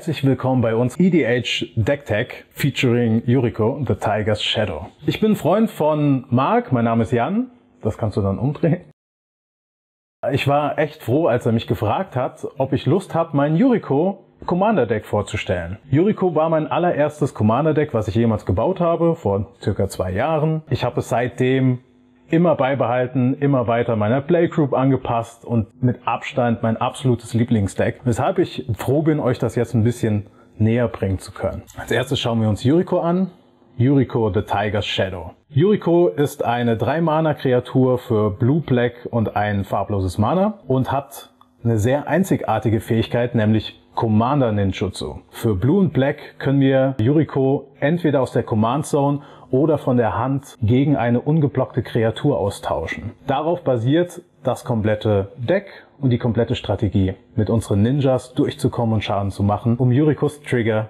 Herzlich willkommen bei uns EDH Deck Tech featuring Yuriko, The Tiger's Shadow. Ich bin Freund von Marc, mein Name ist Jan. Das kannst du dann umdrehen. Ich war echt froh, als er mich gefragt hat, ob ich Lust habe, mein Yuriko Commander Deck vorzustellen. Yuriko war mein allererstes Commander Deck, was ich jemals gebaut habe, vor circa zwei Jahren. Ich habe es seitdem immer beibehalten, immer weiter meiner Playgroup angepasst und mit Abstand mein absolutes Lieblingsdeck, weshalb ich froh bin, euch das jetzt ein bisschen näher bringen zu können. Als erstes schauen wir uns Yuriko an. Yuriko the Tiger's Shadow. Yuriko ist eine 3-Mana-Kreatur für Blue, Black und ein farbloses Mana und hat eine sehr einzigartige Fähigkeit, nämlich Commander Ninjutsu. Für Blue und Black können wir Yuriko entweder aus der Command Zone oder von der Hand gegen eine ungeblockte Kreatur austauschen. Darauf basiert das komplette Deck und die komplette Strategie, mit unseren Ninjas durchzukommen und Schaden zu machen, um Yurikos Trigger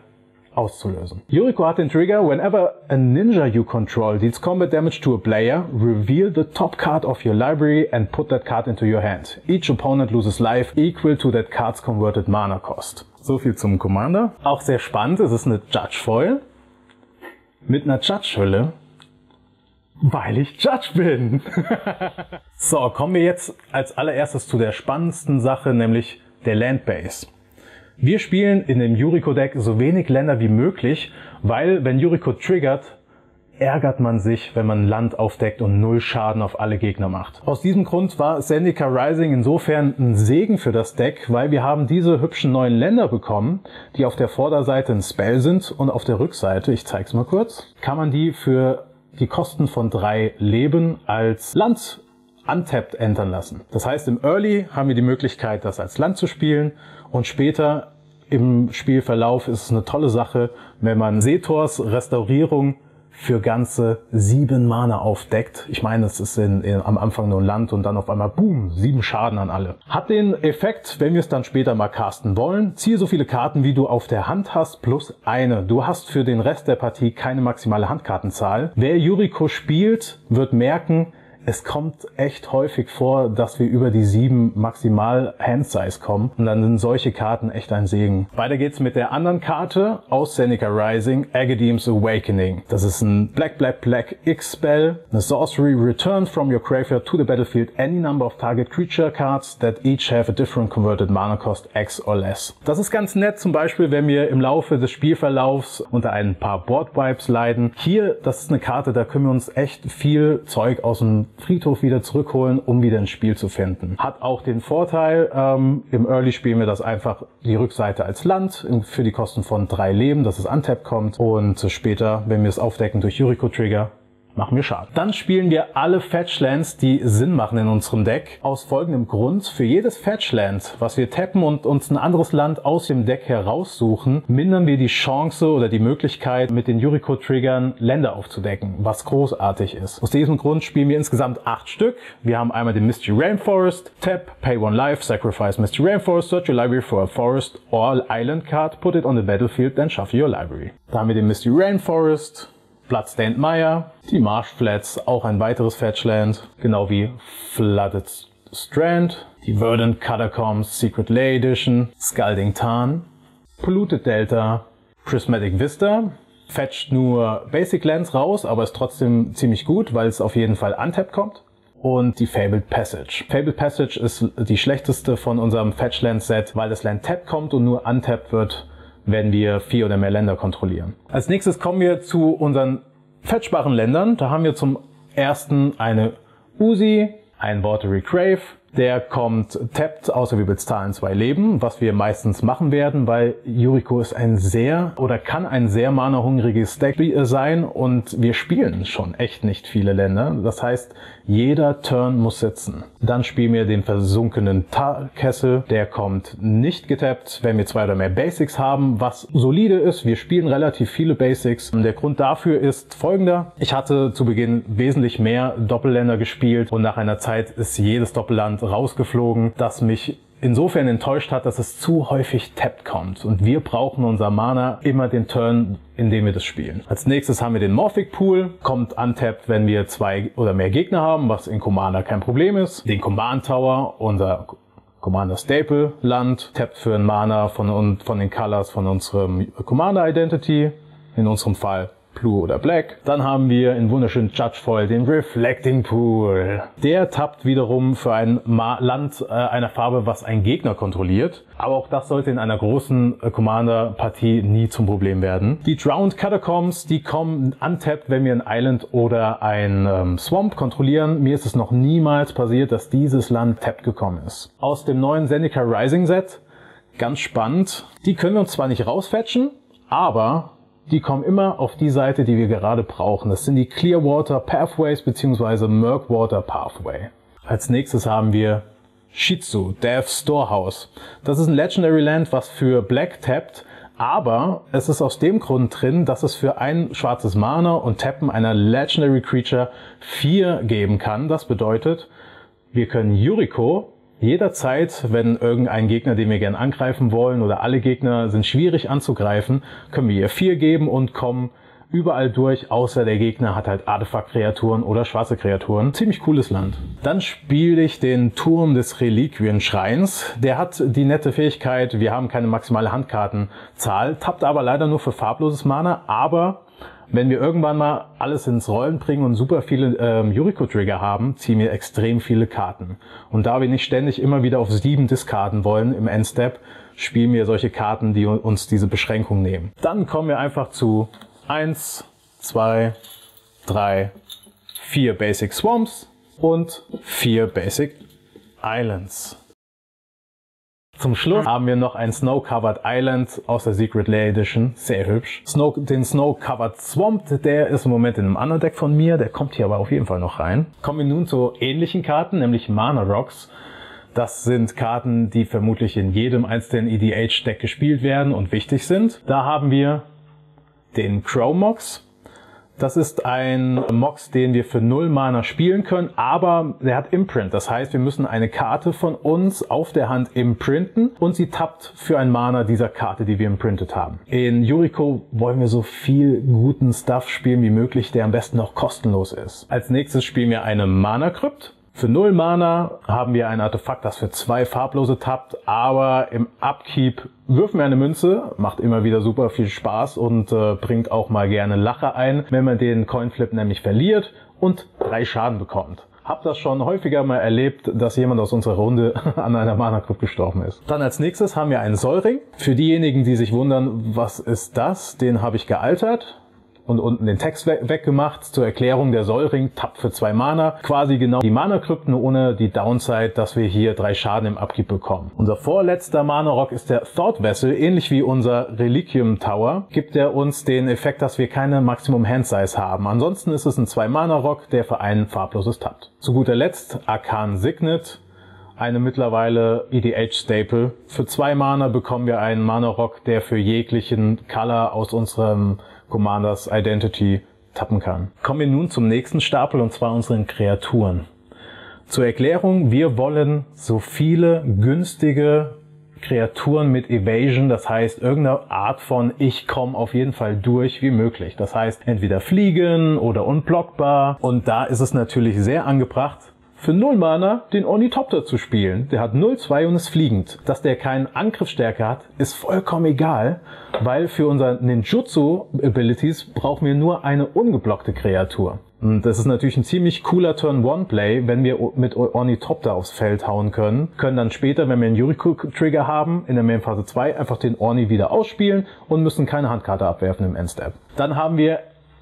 auszulösen. Yuriko hat den Trigger, whenever a ninja you control deals combat damage to a player, reveal the top card of your library and put that card into your hand. Each opponent loses life equal to that card's converted mana cost. So viel zum Commander. Auch sehr spannend, es ist eine Judge Foil mit einer Judge-Hülle, weil ich Judge bin. so, kommen wir jetzt als allererstes zu der spannendsten Sache, nämlich der Landbase. Wir spielen in dem Yuriko-Deck so wenig Länder wie möglich, weil wenn Yuriko triggert, ärgert man sich, wenn man Land aufdeckt und null Schaden auf alle Gegner macht. Aus diesem Grund war Zendika Rising insofern ein Segen für das Deck, weil wir haben diese hübschen neuen Länder bekommen, die auf der Vorderseite ein Spell sind und auf der Rückseite, ich zeig's mal kurz, kann man die für die Kosten von drei Leben als Land untapped entern lassen. Das heißt, im Early haben wir die Möglichkeit, das als Land zu spielen und später im Spielverlauf ist es eine tolle Sache, wenn man Setors Restaurierung für ganze sieben Mana aufdeckt. Ich meine, es ist in, in, am Anfang nur ein Land und dann auf einmal, boom, sieben Schaden an alle. Hat den Effekt, wenn wir es dann später mal casten wollen, ziehe so viele Karten, wie du auf der Hand hast, plus eine. Du hast für den Rest der Partie keine maximale Handkartenzahl. Wer Yuriko spielt, wird merken, es kommt echt häufig vor, dass wir über die sieben maximal Hand Size kommen und dann sind solche Karten echt ein Segen. Weiter geht's mit der anderen Karte aus Seneca Rising, Agadeem's Awakening. Das ist ein Black Black Black X Spell, eine Sorcery return from your graveyard to the battlefield any number of target creature cards that each have a different converted mana cost X or less. Das ist ganz nett, zum Beispiel, wenn wir im Laufe des Spielverlaufs unter ein paar Board Wipes leiden. Hier, das ist eine Karte, da können wir uns echt viel Zeug aus dem Friedhof wieder zurückholen, um wieder ins Spiel zu finden. Hat auch den Vorteil, ähm, im Early spielen wir das einfach die Rückseite als Land für die Kosten von drei Leben, dass es untap kommt und später, wenn wir es aufdecken durch Yuriko Trigger, machen wir Schaden. Dann spielen wir alle Fetchlands, die Sinn machen in unserem Deck. Aus folgendem Grund. Für jedes Fetchland, was wir tappen und uns ein anderes Land aus dem Deck heraussuchen, mindern wir die Chance oder die Möglichkeit, mit den Yuriko-Triggern Länder aufzudecken, was großartig ist. Aus diesem Grund spielen wir insgesamt acht Stück. Wir haben einmal den Mystery Rainforest, Tap, Pay One Life, Sacrifice Mystery Rainforest, Search your library for a forest or island card, put it on the battlefield, then shuffle your library. Da haben wir den Mystery Rainforest, Bloodstained Mire, die Marshflats, auch ein weiteres Fetchland, genau wie Flooded Strand, die Verdant Catacombs Secret Lay Edition, Scalding Tarn, Polluted Delta, Prismatic Vista, fetcht nur Basic Lands raus, aber ist trotzdem ziemlich gut, weil es auf jeden Fall untapped kommt. Und die Fabled Passage. Fabled Passage ist die schlechteste von unserem Fetchland-Set, weil das Land tapped kommt und nur untapped wird werden wir vier oder mehr Länder kontrollieren. Als nächstes kommen wir zu unseren fetchbaren Ländern. Da haben wir zum ersten eine Uzi, ein Watery Crave, der kommt tappt, außer wir bezahlen zwei Leben, was wir meistens machen werden, weil Yuriko ist ein sehr oder kann ein sehr mana-hungriges Deck sein und wir spielen schon echt nicht viele Länder. Das heißt, jeder Turn muss sitzen. Dann spielen wir den versunkenen Kessel. Der kommt nicht getappt, wenn wir zwei oder mehr Basics haben, was solide ist. Wir spielen relativ viele Basics. Der Grund dafür ist folgender. Ich hatte zu Beginn wesentlich mehr Doppelländer gespielt und nach einer Zeit ist jedes Doppelland rausgeflogen, das mich insofern enttäuscht hat, dass es zu häufig tappt kommt. Und wir brauchen unser Mana immer den Turn, in dem wir das spielen. Als nächstes haben wir den Morphic Pool. Kommt untappt, wenn wir zwei oder mehr Gegner haben, was in Commander kein Problem ist. Den Command Tower, unser Commander Staple Land, tappt für ein Mana von, von den Colors von unserem Commander Identity, in unserem Fall Blue oder Black. Dann haben wir in wunderschönen Judge Foil den Reflecting Pool. Der tappt wiederum für ein Ma Land äh, einer Farbe, was ein Gegner kontrolliert. Aber auch das sollte in einer großen äh, Commander-Partie nie zum Problem werden. Die Drowned Catacombs, die kommen untappt, wenn wir ein Island oder ein ähm, Swamp kontrollieren. Mir ist es noch niemals passiert, dass dieses Land tappt gekommen ist. Aus dem neuen Zendika Rising Set, ganz spannend. Die können wir uns zwar nicht rausfetchen, aber die kommen immer auf die Seite, die wir gerade brauchen. Das sind die Clearwater Pathways bzw. Murkwater Pathway. Als nächstes haben wir Shitsu, Death Storehouse. Das ist ein Legendary Land, was für Black tappt, aber es ist aus dem Grund drin, dass es für ein schwarzes Mana und Tappen einer Legendary Creature 4 geben kann. Das bedeutet, wir können Yuriko Jederzeit, wenn irgendein Gegner, den wir gern angreifen wollen oder alle Gegner sind schwierig anzugreifen, können wir ihr 4 geben und kommen überall durch, außer der Gegner hat halt Artefakt-Kreaturen oder schwarze Kreaturen. Ziemlich cooles Land. Dann spiele ich den Turm des Reliquien-Schreins. Der hat die nette Fähigkeit, wir haben keine maximale Handkartenzahl, tappt aber leider nur für farbloses Mana, aber wenn wir irgendwann mal alles ins Rollen bringen und super viele ähm, Yuriko-Trigger haben, ziehen wir extrem viele Karten. Und da wir nicht ständig immer wieder auf sieben diskarden wollen im Endstep, spielen wir solche Karten, die uns diese Beschränkung nehmen. Dann kommen wir einfach zu eins, zwei, drei, vier Basic Swamps und vier Basic Islands. Zum Schluss haben wir noch ein Snow-Covered Island aus der Secret Lair Edition. Sehr hübsch. Snow, den Snow-Covered Swamp, der ist im Moment in einem anderen Deck von mir. Der kommt hier aber auf jeden Fall noch rein. Kommen wir nun zu ähnlichen Karten, nämlich Mana Rocks. Das sind Karten, die vermutlich in jedem einzelnen EDH-Deck gespielt werden und wichtig sind. Da haben wir den Chromox. Das ist ein Mox, den wir für 0 Mana spielen können, aber der hat Imprint. Das heißt, wir müssen eine Karte von uns auf der Hand imprinten und sie tappt für ein Mana dieser Karte, die wir imprintet haben. In Yuriko wollen wir so viel guten Stuff spielen wie möglich, der am besten noch kostenlos ist. Als nächstes spielen wir eine Mana Crypt. Für 0 Mana haben wir ein Artefakt, das für zwei farblose tappt, aber im Upkeep wirfen wir eine Münze, macht immer wieder super viel Spaß und äh, bringt auch mal gerne Lache ein, wenn man den Coinflip nämlich verliert und drei Schaden bekommt. Hab das schon häufiger mal erlebt, dass jemand aus unserer Runde an einer Mana Club gestorben ist. Dann als nächstes haben wir einen Sollring. Für diejenigen, die sich wundern, was ist das? Den habe ich gealtert und unten den Text we weggemacht. Zur Erklärung, der Sollring tappt für zwei Mana. Quasi genau die Mana-Krypten ohne die Downside, dass wir hier drei Schaden im Abgib bekommen. Unser vorletzter Mana-Rock ist der Thought Vessel. Ähnlich wie unser Reliquium Tower gibt er uns den Effekt, dass wir keine Maximum Hand Size haben. Ansonsten ist es ein zwei Mana-Rock, der für ein farbloses tappt. Zu guter Letzt Arcan Signet eine mittlerweile EDH-Staple. Für zwei Mana bekommen wir einen Mana-Rock, der für jeglichen Color aus unserem Commanders Identity tappen kann. Kommen wir nun zum nächsten Stapel und zwar unseren Kreaturen. Zur Erklärung, wir wollen so viele günstige Kreaturen mit Evasion, das heißt irgendeine Art von ich komme auf jeden Fall durch wie möglich. Das heißt entweder fliegen oder unblockbar und da ist es natürlich sehr angebracht, für 0 Mana den Ornithopter zu spielen. Der hat 0-2 und ist fliegend. Dass der keinen Angriffsstärke hat, ist vollkommen egal, weil für unser Ninjutsu Abilities brauchen wir nur eine ungeblockte Kreatur. Und das ist natürlich ein ziemlich cooler Turn-One-Play, wenn wir mit Ornithopter aufs Feld hauen können. Können dann später, wenn wir einen Yuriko-Trigger haben, in der Main Phase 2 einfach den Orni wieder ausspielen und müssen keine Handkarte abwerfen im Endstep. Dann haben wir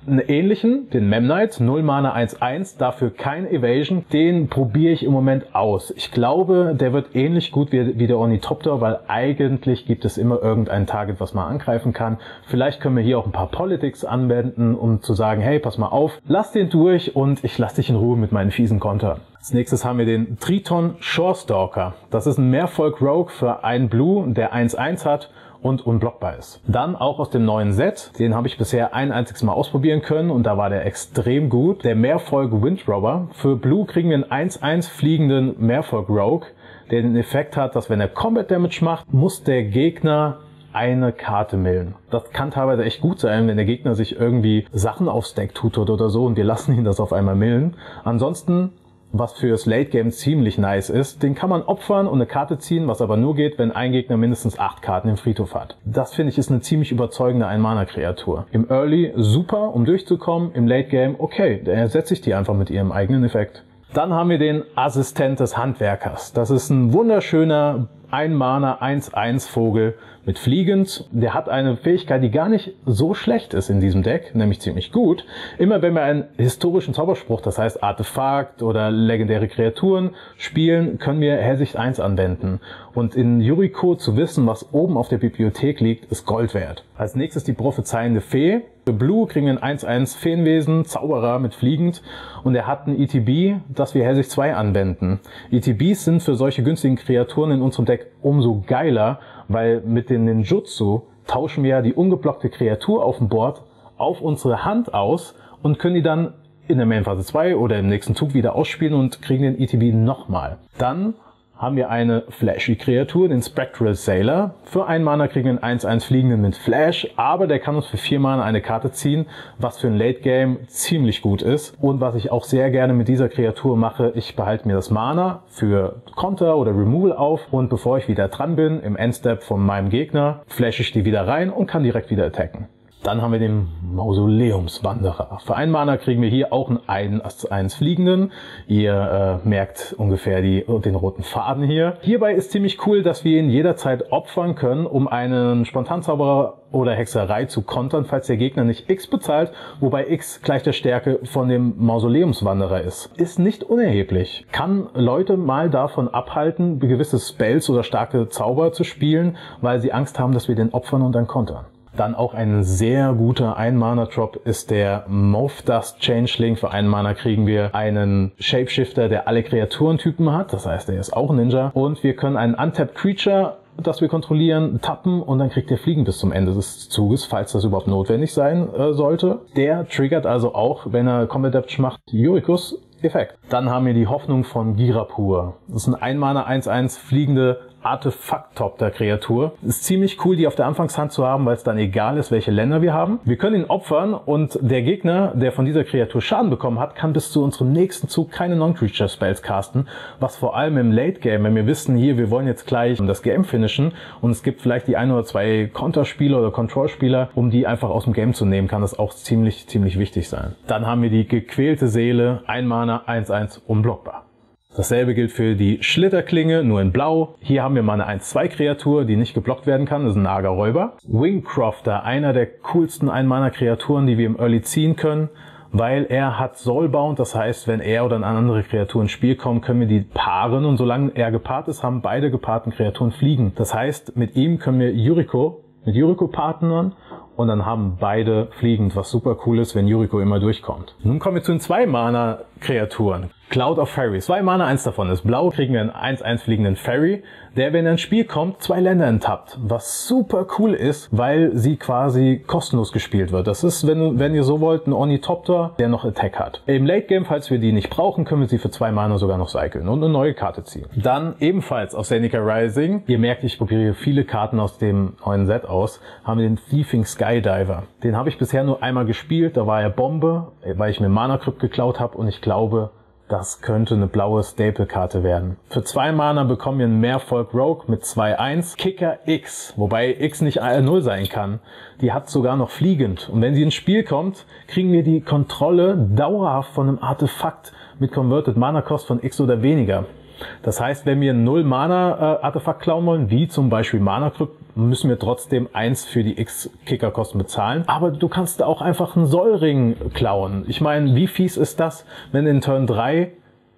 einen ähnlichen, den Memnite, 0 Mana 1-1, dafür kein Evasion. Den probiere ich im Moment aus. Ich glaube, der wird ähnlich gut wie, wie der Ornithopter, weil eigentlich gibt es immer irgendein Target, was man angreifen kann. Vielleicht können wir hier auch ein paar Politics anwenden, um zu sagen, hey, pass mal auf, lass den durch und ich lass dich in Ruhe mit meinen fiesen Konter. Als nächstes haben wir den Triton Shorestalker. Das ist ein Mehrvolk Rogue für ein Blue, der 1-1 hat und unblockbar ist. Dann auch aus dem neuen Set, den habe ich bisher ein einziges Mal ausprobieren können und da war der extrem gut. Der Mehrfolg Windrobber. Für Blue kriegen wir einen 1-1 fliegenden Mehrfolg Rogue, der den Effekt hat, dass wenn er Combat Damage macht, muss der Gegner eine Karte millen. Das kann teilweise echt gut sein, wenn der Gegner sich irgendwie Sachen aufs Deck tut oder so und wir lassen ihn das auf einmal millen. Ansonsten was fürs Late Game ziemlich nice ist. Den kann man opfern und eine Karte ziehen, was aber nur geht, wenn ein Gegner mindestens acht Karten im Friedhof hat. Das finde ich ist eine ziemlich überzeugende Ein-Mana-Kreatur. Im Early super, um durchzukommen. Im Late Game okay, da ersetze ich die einfach mit ihrem eigenen Effekt. Dann haben wir den Assistent des Handwerkers. Das ist ein wunderschöner ein Mana 1-1 Vogel mit Fliegend. Der hat eine Fähigkeit, die gar nicht so schlecht ist in diesem Deck, nämlich ziemlich gut. Immer wenn wir einen historischen Zauberspruch, das heißt Artefakt oder legendäre Kreaturen spielen, können wir Hellsicht 1 anwenden. Und in Yuriko zu wissen, was oben auf der Bibliothek liegt, ist Gold wert. Als nächstes die prophezeiende Fee. Für Blue kriegen wir ein 1-1 Feenwesen, Zauberer mit Fliegend und er hat ein ETB, das wir Hellsicht 2 anwenden. ETBs sind für solche günstigen Kreaturen in unserem Deck umso geiler, weil mit den Ninjutsu tauschen wir ja die ungeblockte Kreatur auf dem Board auf unsere Hand aus und können die dann in der Main Phase 2 oder im nächsten Zug wieder ausspielen und kriegen den ETB nochmal. Dann haben wir eine flashy Kreatur, den Spectral Sailor. Für einen Mana kriegen wir einen 1-1 Fliegenden mit Flash, aber der kann uns für vier Mana eine Karte ziehen, was für ein Late Game ziemlich gut ist. Und was ich auch sehr gerne mit dieser Kreatur mache, ich behalte mir das Mana für Konter oder Removal auf und bevor ich wieder dran bin, im Endstep von meinem Gegner, flash ich die wieder rein und kann direkt wieder attacken. Dann haben wir den Mausoleumswanderer. Für einen Mana kriegen wir hier auch einen 1 Fliegenden. Ihr äh, merkt ungefähr die, den roten Faden hier. Hierbei ist ziemlich cool, dass wir ihn jederzeit opfern können, um einen Spontanzauberer oder Hexerei zu kontern, falls der Gegner nicht X bezahlt, wobei X gleich der Stärke von dem Mausoleumswanderer ist. Ist nicht unerheblich. Kann Leute mal davon abhalten, gewisse Spells oder starke Zauber zu spielen, weil sie Angst haben, dass wir den opfern und dann kontern. Dann auch ein sehr guter Ein-Mana-Drop ist der Morph Dust Changeling. Für einen Mana kriegen wir einen Shapeshifter, der alle Kreaturentypen hat. Das heißt, er ist auch Ninja. Und wir können einen Untapped Creature das wir kontrollieren, tappen und dann kriegt er Fliegen bis zum Ende des Zuges, falls das überhaupt notwendig sein äh, sollte. Der triggert also auch, wenn er Combat Depth macht, Yuricus Effekt. Dann haben wir die Hoffnung von Girapur. Das ist ein Einmaler 1-1 fliegende Artefakt-Top der Kreatur. Ist ziemlich cool, die auf der Anfangshand zu haben, weil es dann egal ist, welche Länder wir haben. Wir können ihn opfern und der Gegner, der von dieser Kreatur Schaden bekommen hat, kann bis zu unserem nächsten Zug keine Non-Creature Spells casten, was vor allem im Late Game, wenn wir wissen, hier, wir wollen jetzt gleich das Game finishen und es gibt vielleicht die ein oder zwei Konterspieler oder Control-Spieler, um die einfach aus dem Game zu nehmen, kann das auch ziemlich, ziemlich wichtig sein. Dann haben wir die gequälte Seele, ein Mana, 1-1, unblockbar. Dasselbe gilt für die Schlitterklinge, nur in blau. Hier haben wir mal eine 1-2-Kreatur, die nicht geblockt werden kann. Das ist ein Nagerräuber. Wingcrofter, einer der coolsten Ein-Mana-Kreaturen, die wir im Early ziehen können weil er hat Soulbound, das heißt, wenn er oder eine andere Kreatur ins Spiel kommt, können wir die paaren und solange er gepaart ist, haben beide gepaarten Kreaturen Fliegen. Das heißt, mit ihm können wir Yuriko, mit Yuriko partnern und dann haben beide fliegend, was super cool ist, wenn Yuriko immer durchkommt. Nun kommen wir zu den zwei Mana Kreaturen. Cloud of Fairy. Zwei Mana, eins davon ist blau. Kriegen wir einen 1-1 fliegenden Fairy, der, wenn er ins Spiel kommt, zwei Länder enttappt. Was super cool ist, weil sie quasi kostenlos gespielt wird. Das ist, wenn, wenn ihr so wollt, ein Ornithopter, der noch Attack hat. Im Late Game, falls wir die nicht brauchen, können wir sie für zwei Mana sogar noch cyclen und eine neue Karte ziehen. Dann ebenfalls aus Seneca Rising. Ihr merkt, ich probiere viele Karten aus dem neuen Set aus. Haben wir den Thiefing Skydiver. Den habe ich bisher nur einmal gespielt. Da war er Bombe, weil ich mir Mana Crypt geklaut habe und ich glaube, das könnte eine blaue Staple-Karte werden. Für zwei Mana bekommen wir einen Mehrvolk Rogue mit 2-1. Kicker X, wobei X nicht 0 sein kann. Die hat sogar noch fliegend. Und wenn sie ins Spiel kommt, kriegen wir die Kontrolle dauerhaft von einem Artefakt mit Converted Mana Cost von X oder weniger. Das heißt, wenn wir ein 0 Mana äh, Artefakt klauen wollen, wie zum Beispiel Mana Crypt, müssen wir trotzdem eins für die X-Kicker-Kosten bezahlen. Aber du kannst auch einfach einen Sollring klauen. Ich meine, wie fies ist das, wenn in Turn 3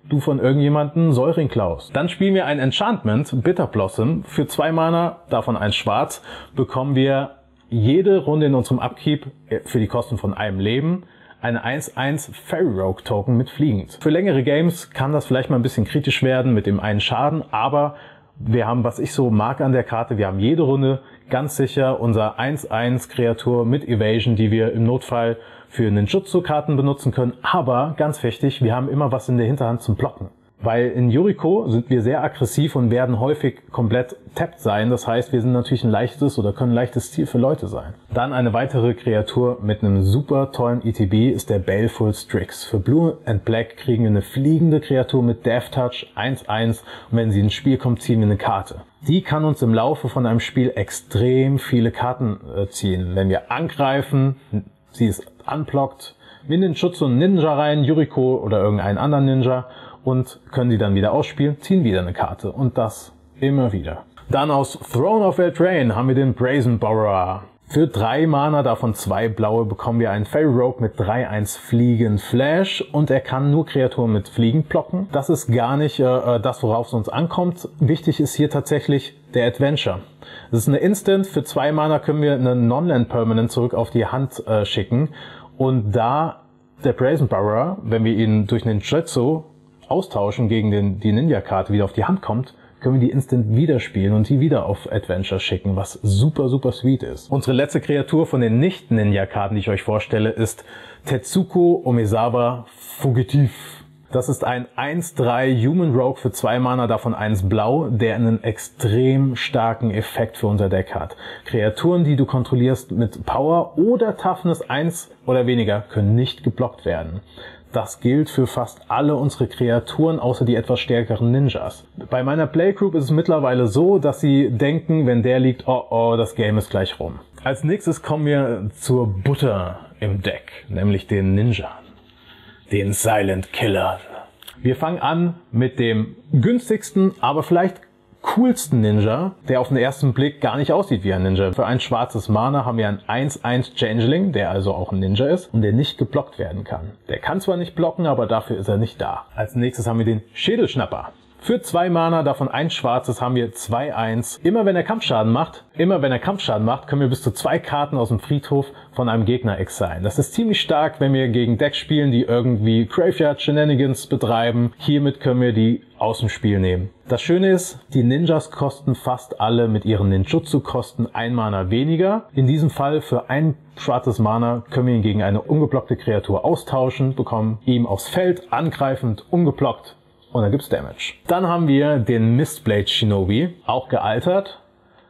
du von irgendjemanden Säuring klaust. Dann spielen wir ein Enchantment, Bitter Blossom. Für zwei Mana, davon eins schwarz, bekommen wir jede Runde in unserem Upkeep äh, für die Kosten von einem Leben eine 1-1 Fairy Rogue Token mit fliegend. Für längere Games kann das vielleicht mal ein bisschen kritisch werden mit dem einen Schaden, aber wir haben, was ich so mag an der Karte, wir haben jede Runde ganz sicher unser 1-1 Kreatur mit Evasion, die wir im Notfall für Ninjutsu-Karten benutzen können. Aber ganz wichtig, wir haben immer was in der Hinterhand zum Blocken. Weil in Yuriko sind wir sehr aggressiv und werden häufig komplett tapped sein. Das heißt, wir sind natürlich ein leichtes oder können ein leichtes Ziel für Leute sein. Dann eine weitere Kreatur mit einem super tollen ETB ist der Baleful Strix. Für Blue and Black kriegen wir eine fliegende Kreatur mit Death Touch 1-1 und wenn sie ins Spiel kommt, ziehen wir eine Karte. Die kann uns im Laufe von einem Spiel extrem viele Karten äh, ziehen. Wenn wir angreifen, sie ist unblockt, wir nehmen Schutz und Ninja rein, Yuriko oder irgendeinen anderen Ninja und können die dann wieder ausspielen, ziehen wieder eine Karte und das immer wieder. Dann aus Throne of Eldraine haben wir den Brazen Borrower. Für drei Mana, davon zwei blaue, bekommen wir einen Fairy Rogue mit 3-1 Fliegen Flash und er kann nur Kreaturen mit Fliegen blocken. Das ist gar nicht äh, das, worauf es uns ankommt. Wichtig ist hier tatsächlich der Adventure. Das ist eine Instant. Für zwei Mana können wir einen Non-Land Permanent zurück auf die Hand äh, schicken und da der Brazen Borrower, wenn wir ihn durch einen Jetso austauschen gegen den, die Ninja-Karte wieder auf die Hand kommt, können wir die instant wieder spielen und die wieder auf Adventure schicken, was super, super sweet ist. Unsere letzte Kreatur von den Nicht-Ninja-Karten, die ich euch vorstelle, ist Tetsuko Omizawa Fugitiv. Das ist ein 1-3 Human Rogue für zwei Mana, davon eins blau, der einen extrem starken Effekt für unser Deck hat. Kreaturen, die du kontrollierst mit Power oder Toughness 1 oder weniger, können nicht geblockt werden. Das gilt für fast alle unsere Kreaturen, außer die etwas stärkeren Ninjas. Bei meiner Playgroup ist es mittlerweile so, dass sie denken, wenn der liegt, oh oh, das Game ist gleich rum. Als nächstes kommen wir zur Butter im Deck, nämlich den Ninja. Den Silent Killer. Wir fangen an mit dem günstigsten, aber vielleicht coolsten Ninja, der auf den ersten Blick gar nicht aussieht wie ein Ninja. Für ein schwarzes Mana haben wir einen 1-1 Changeling, der also auch ein Ninja ist und der nicht geblockt werden kann. Der kann zwar nicht blocken, aber dafür ist er nicht da. Als nächstes haben wir den Schädelschnapper. Für zwei Mana, davon ein schwarzes, haben wir 2-1. Immer wenn er Kampfschaden macht, immer wenn er Kampfschaden macht, können wir bis zu zwei Karten aus dem Friedhof von einem Gegner exilen. Das ist ziemlich stark, wenn wir gegen Decks spielen, die irgendwie Graveyard Shenanigans betreiben. Hiermit können wir die aus dem Spiel nehmen. Das Schöne ist, die Ninjas kosten fast alle mit ihren Ninjutsu-Kosten ein Mana weniger. In diesem Fall für ein schwarzes Mana können wir ihn gegen eine ungeblockte Kreatur austauschen, bekommen ihm aufs Feld angreifend ungeblockt und dann gibt's Damage. Dann haben wir den Mistblade Shinobi, auch gealtert.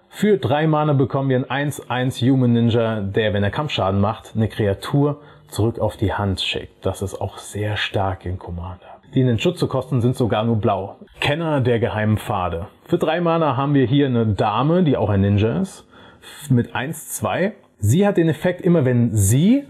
Für drei Mana bekommen wir einen 1-1 Human Ninja, der, wenn er Kampfschaden macht, eine Kreatur zurück auf die Hand schickt. Das ist auch sehr stark in Commander. Die Ninjutsu-Kosten sind sogar nur blau. Kenner der geheimen Pfade. Für drei Mana haben wir hier eine Dame, die auch ein Ninja ist, mit 1-2. Sie hat den Effekt immer, wenn sie,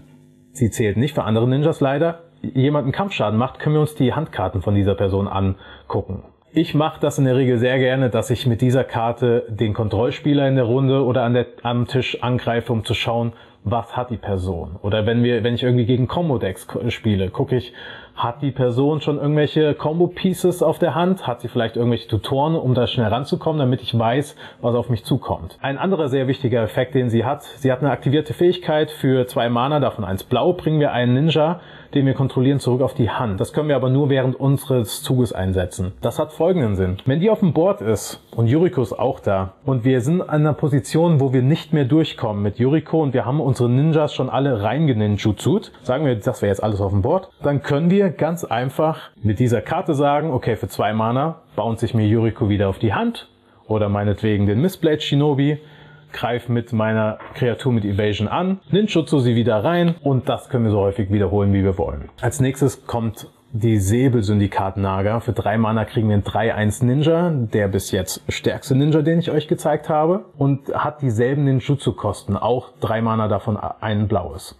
sie zählt nicht für andere Ninjas leider, jemanden Kampfschaden macht, können wir uns die Handkarten von dieser Person angucken. Ich mache das in der Regel sehr gerne, dass ich mit dieser Karte den Kontrollspieler in der Runde oder an der, am Tisch angreife, um zu schauen, was hat die Person. Oder wenn wir, wenn ich irgendwie gegen Combo-Decks spiele, gucke ich, hat die Person schon irgendwelche Combo-Pieces auf der Hand? Hat sie vielleicht irgendwelche Tutoren, um da schnell ranzukommen, damit ich weiß, was auf mich zukommt? Ein anderer sehr wichtiger Effekt, den sie hat, sie hat eine aktivierte Fähigkeit für zwei Mana, davon eins blau, bringen wir einen Ninja, den wir kontrollieren, zurück auf die Hand. Das können wir aber nur während unseres Zuges einsetzen. Das hat folgenden Sinn. Wenn die auf dem Board ist und Yuriko ist auch da und wir sind an einer Position, wo wir nicht mehr durchkommen mit Yuriko und wir haben unsere Ninjas schon alle reingeninjutsu't, sagen wir, das wäre jetzt alles auf dem Board, dann können wir ganz einfach mit dieser Karte sagen, okay, für zwei Mana bounce ich mir Yuriko wieder auf die Hand oder meinetwegen den Mistblade Shinobi greife mit meiner Kreatur mit Evasion an, ninjutsu sie wieder rein und das können wir so häufig wiederholen, wie wir wollen. Als nächstes kommt die Säbelsyndikat Naga. Für drei Mana kriegen wir einen 3-1 Ninja, der bis jetzt stärkste Ninja, den ich euch gezeigt habe. Und hat dieselben Ninjutsu-Kosten, auch drei Mana davon ein blaues.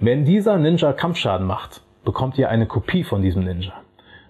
Wenn dieser Ninja Kampfschaden macht, bekommt ihr eine Kopie von diesem Ninja.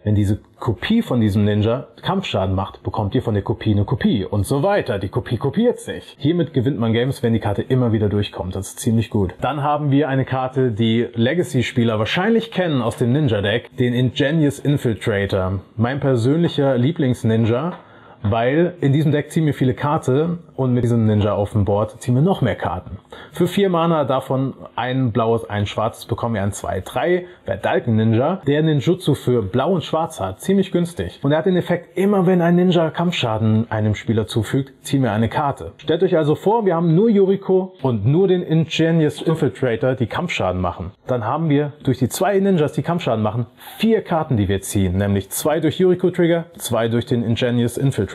Wenn diese Kopie von diesem Ninja Kampfschaden macht, bekommt ihr von der Kopie eine Kopie und so weiter. Die Kopie kopiert sich. Hiermit gewinnt man Games, wenn die Karte immer wieder durchkommt. Das ist ziemlich gut. Dann haben wir eine Karte, die Legacy-Spieler wahrscheinlich kennen aus dem Ninja-Deck, den Ingenious Infiltrator. Mein persönlicher Lieblings-Ninja weil in diesem Deck ziehen wir viele Karten und mit diesem Ninja auf dem Board ziehen wir noch mehr Karten. Für vier Mana, davon ein blaues, ein schwarzes, bekommen wir einen 2-3 Verdalken Ninja, der Ninjutsu für blau und schwarz hat. Ziemlich günstig. Und er hat den Effekt, immer wenn ein Ninja Kampfschaden einem Spieler zufügt, ziehen wir eine Karte. Stellt euch also vor, wir haben nur Yuriko und nur den Ingenious Infiltrator, die Kampfschaden machen. Dann haben wir durch die zwei Ninjas, die Kampfschaden machen, vier Karten, die wir ziehen. Nämlich zwei durch Yuriko Trigger, zwei durch den Ingenious Infiltrator.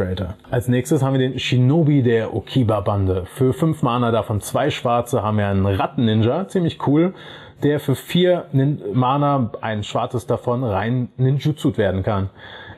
Als nächstes haben wir den Shinobi der Okiba-Bande. Für 5 Mana, davon zwei schwarze, haben wir einen Ratten-Ninja, ziemlich cool, der für 4 Mana, ein schwarzes davon, rein ninjutsu werden kann.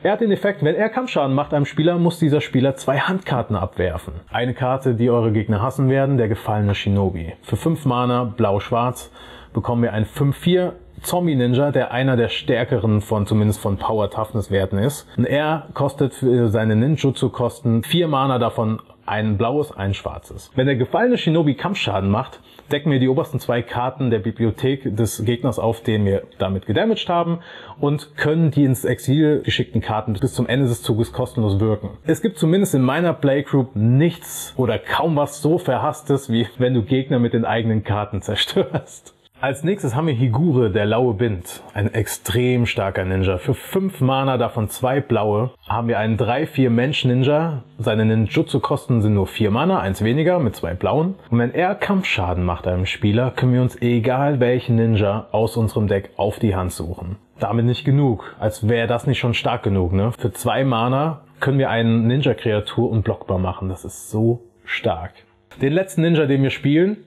Er hat den Effekt, wenn er Kampfschaden macht einem Spieler, muss dieser Spieler zwei Handkarten abwerfen. Eine Karte, die eure Gegner hassen werden, der gefallene Shinobi. Für 5 Mana, blau-schwarz, bekommen wir ein 5-4 Zombie Ninja, der einer der stärkeren von zumindest von Power Toughness Werten ist. Und er kostet für seine Ninjutsu Kosten 4 Mana davon ein blaues, ein schwarzes. Wenn der gefallene Shinobi Kampfschaden macht, decken wir die obersten zwei Karten der Bibliothek des Gegners auf, den wir damit gedamaged haben und können die ins Exil geschickten Karten bis zum Ende des Zuges kostenlos wirken. Es gibt zumindest in meiner Playgroup nichts oder kaum was so verhasstes, wie wenn du Gegner mit den eigenen Karten zerstörst. Als nächstes haben wir Higure, der laue Wind. Ein extrem starker Ninja. Für 5 Mana, davon 2 blaue, haben wir einen 3-4 Mensch Ninja. Seine Ninjutsu-Kosten sind nur 4 Mana, eins weniger, mit 2 blauen. Und wenn er Kampfschaden macht einem Spieler, können wir uns egal welchen Ninja aus unserem Deck auf die Hand suchen. Damit nicht genug. Als wäre das nicht schon stark genug, ne? Für 2 Mana können wir einen Ninja-Kreatur unblockbar machen. Das ist so stark. Den letzten Ninja, den wir spielen,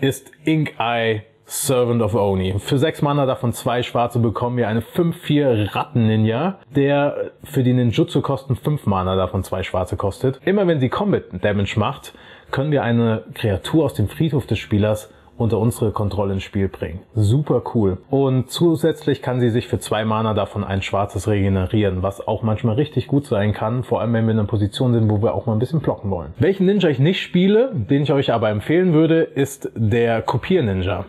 ist Ink Eye Servant of Oni. Für 6 Mana davon zwei schwarze bekommen wir eine 5-4 Ratten-Ninja, der für die Ninjutsu-Kosten 5 Mana davon zwei schwarze kostet. Immer wenn sie Combat Damage macht, können wir eine Kreatur aus dem Friedhof des Spielers unter unsere Kontrolle ins Spiel bringen. Super cool. Und zusätzlich kann sie sich für zwei Mana davon ein schwarzes regenerieren, was auch manchmal richtig gut sein kann, vor allem wenn wir in einer Position sind, wo wir auch mal ein bisschen blocken wollen. Welchen Ninja ich nicht spiele, den ich euch aber empfehlen würde, ist der Kopier-Ninja.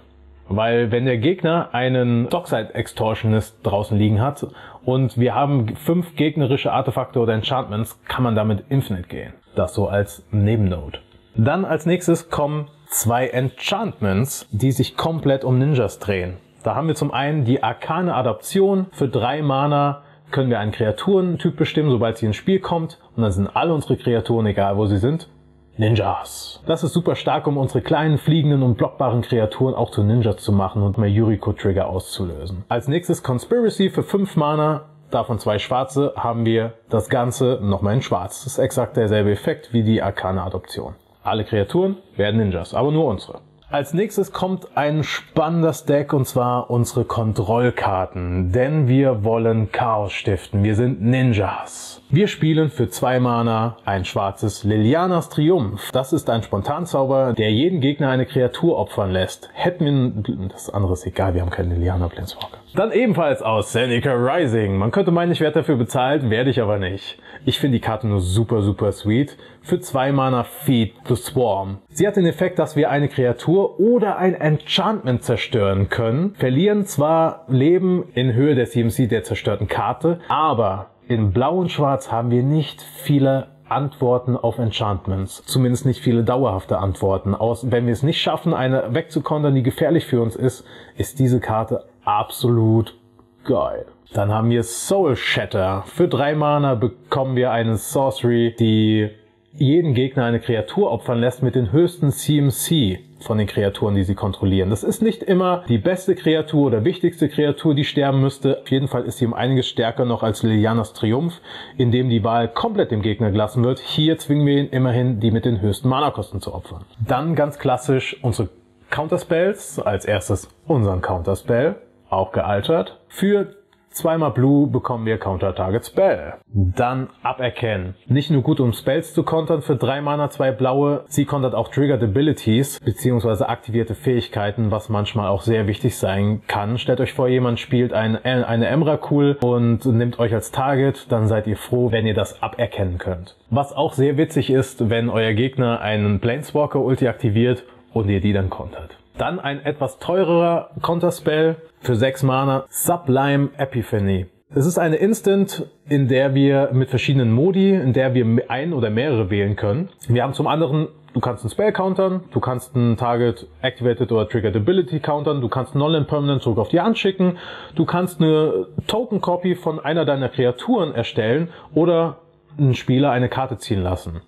Weil wenn der Gegner einen Dockside Extortionist draußen liegen hat und wir haben fünf gegnerische Artefakte oder Enchantments, kann man damit Infinite gehen. Das so als Nebennote. Dann als nächstes kommen zwei Enchantments, die sich komplett um Ninjas drehen. Da haben wir zum einen die Arkane Adaption. Für drei Mana können wir einen Kreaturentyp bestimmen, sobald sie ins Spiel kommt. Und dann sind alle unsere Kreaturen, egal wo sie sind, Ninjas. Das ist super stark, um unsere kleinen fliegenden und blockbaren Kreaturen auch zu Ninjas zu machen und mehr Yuriko-Trigger auszulösen. Als nächstes Conspiracy für 5 Mana. Davon zwei schwarze haben wir das Ganze nochmal in schwarz. Das ist exakt derselbe Effekt wie die Arcana-Adoption. Alle Kreaturen werden Ninjas, aber nur unsere. Als nächstes kommt ein spannendes Deck und zwar unsere Kontrollkarten, denn wir wollen Chaos stiften. Wir sind Ninjas. Wir spielen für zwei Mana ein schwarzes Lilianas Triumph. Das ist ein Spontanzauber, der jeden Gegner eine Kreatur opfern lässt. Hätten wir, das andere ist egal, wir haben keinen Liliana Planeswalker. Dann ebenfalls aus Seneca Rising. Man könnte meinen, ich werde dafür bezahlt, werde ich aber nicht. Ich finde die Karte nur super, super sweet. Für zwei Mana Feed the Swarm. Sie hat den Effekt, dass wir eine Kreatur oder ein Enchantment zerstören können. Verlieren zwar Leben in Höhe der CMC der zerstörten Karte, aber in Blau und Schwarz haben wir nicht viele Antworten auf Enchantments. Zumindest nicht viele dauerhafte Antworten. Aus, wenn wir es nicht schaffen, eine wegzukontern, die gefährlich für uns ist, ist diese Karte absolut geil. Dann haben wir Soul Shatter. Für drei Mana bekommen wir eine Sorcery, die jeden Gegner eine Kreatur opfern lässt mit den höchsten CMC von den Kreaturen, die sie kontrollieren. Das ist nicht immer die beste Kreatur oder wichtigste Kreatur, die sterben müsste. Auf jeden Fall ist sie um einiges stärker noch als Lilianas Triumph, in dem die Wahl komplett dem Gegner gelassen wird. Hier zwingen wir ihn immerhin, die mit den höchsten Mana-Kosten zu opfern. Dann ganz klassisch unsere Counterspells. Als erstes unseren Counterspell, auch gealtert. Für Zweimal Blue bekommen wir Counter Target Spell. Dann aberkennen. Nicht nur gut um Spells zu kontern für drei Mana, zwei blaue, sie kontert auch Triggered Abilities bzw. aktivierte Fähigkeiten, was manchmal auch sehr wichtig sein kann. Stellt euch vor, jemand spielt ein, eine Emrakul und nimmt euch als Target, dann seid ihr froh, wenn ihr das aberkennen könnt. Was auch sehr witzig ist, wenn euer Gegner einen Planeswalker Ulti aktiviert und ihr die dann kontert. Dann ein etwas teurerer Konterspell für 6 Mana, Sublime Epiphany. Es ist eine Instant, in der wir mit verschiedenen Modi, in der wir ein oder mehrere wählen können. Wir haben zum anderen Du kannst einen Spell countern, du kannst einen Target Activated oder Triggered Ability countern, du kannst Non-Land Permanent zurück auf die Hand schicken, du kannst eine Token Copy von einer deiner Kreaturen erstellen oder einen Spieler eine Karte ziehen lassen.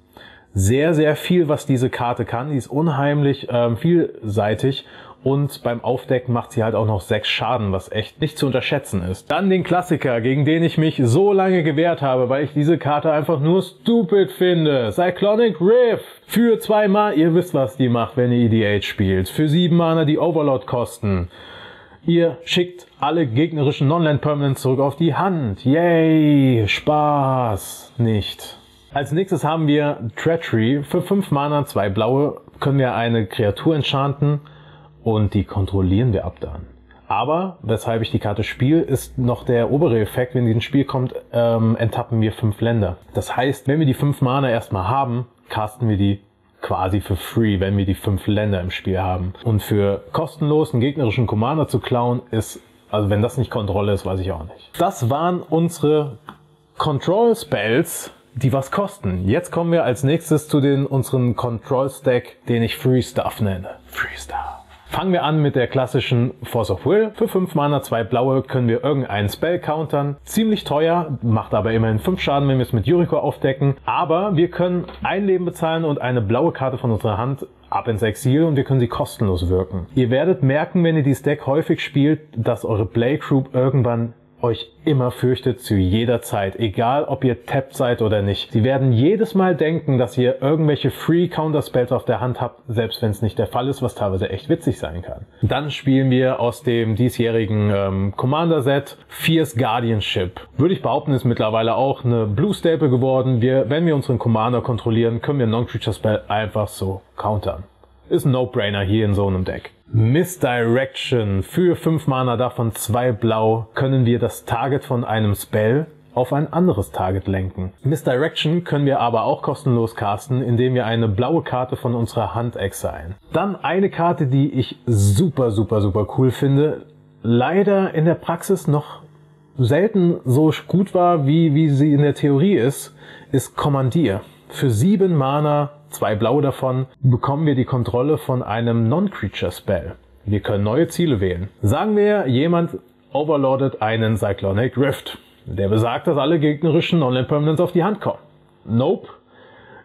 Sehr, sehr viel, was diese Karte kann. Die ist unheimlich ähm, vielseitig und beim Aufdecken macht sie halt auch noch sechs Schaden, was echt nicht zu unterschätzen ist. Dann den Klassiker, gegen den ich mich so lange gewehrt habe, weil ich diese Karte einfach nur stupid finde. Cyclonic Rift. Für zwei Mal, ihr wisst, was die macht, wenn ihr EDH spielt. Für sieben Mana die Overlord kosten. Ihr schickt alle gegnerischen Non-Land Permanents zurück auf die Hand. Yay! Spaß! Nicht. Als nächstes haben wir Treachery. Für fünf Mana, zwei blaue, können wir eine Kreatur enchanten und die kontrollieren wir ab dann. Aber, weshalb ich die Karte spiele, ist noch der obere Effekt, wenn die ins Spiel kommt, ähm, enttappen wir fünf Länder. Das heißt, wenn wir die fünf Mana erstmal haben, casten wir die quasi für free, wenn wir die fünf Länder im Spiel haben. Und für kostenlos einen gegnerischen Commander zu klauen, ist, also wenn das nicht Kontrolle ist, weiß ich auch nicht. Das waren unsere Control Spells, die was kosten. Jetzt kommen wir als nächstes zu den unseren Control Stack, den ich Free Stuff nenne. Free Stuff. Fangen wir an mit der klassischen Force of Will. Für 5 Mana, 2 blaue können wir irgendeinen Spell countern. Ziemlich teuer, macht aber immerhin 5 Schaden, wenn wir es mit Yuriko aufdecken. Aber wir können ein Leben bezahlen und eine blaue Karte von unserer Hand ab ins Exil und wir können sie kostenlos wirken. Ihr werdet merken, wenn ihr dieses Deck häufig spielt, dass eure Play Group irgendwann euch immer fürchtet zu jeder Zeit, egal ob ihr tappt seid oder nicht. Sie werden jedes Mal denken, dass ihr irgendwelche Free Counter Spells auf der Hand habt, selbst wenn es nicht der Fall ist, was teilweise echt witzig sein kann. Dann spielen wir aus dem diesjährigen ähm, Commander Set Fierce Guardianship. Würde ich behaupten, ist mittlerweile auch eine Blue Staple geworden. Wir, wenn wir unseren Commander kontrollieren, können wir Non-Creature Spell einfach so countern. Ist ein No-Brainer hier in so einem Deck. Misdirection. Für 5 Mana, davon 2 blau, können wir das Target von einem Spell auf ein anderes Target lenken. Misdirection können wir aber auch kostenlos casten, indem wir eine blaue Karte von unserer Hand exilen. Dann eine Karte, die ich super, super, super cool finde, leider in der Praxis noch selten so gut war, wie, wie sie in der Theorie ist, ist Kommandier. Für 7 Mana zwei blaue davon, bekommen wir die Kontrolle von einem Non-Creature Spell. Wir können neue Ziele wählen. Sagen wir, jemand overlordet einen Cyclonic Rift. Der besagt, dass alle gegnerischen Non-Land-Permanents auf die Hand kommen. Nope.